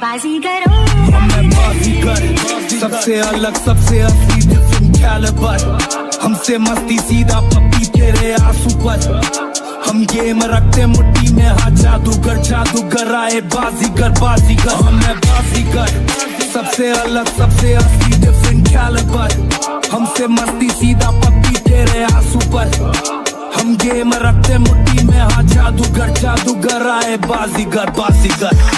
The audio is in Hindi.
बाजीगर हमें बाजीगर सबसे अलग, सबसे असली डिफरेंट कैलिबर हमसे मस्ती सीधा पप्पी तेरे आँसू पर। हम गेम रखते मुट्ठी में हाँ जादूगर जादूगर आए बाजीगर बाजीगर। हमें बाजीगर। सबसे अलग, सबसे असली डिफरेंट कैलिबर हमसे मस्ती सीधा पप्पी तेरे आँसू पर। हम गेम रखते मुट्ठी जादूगर जादूगर आए बाजीगर बाजीगर।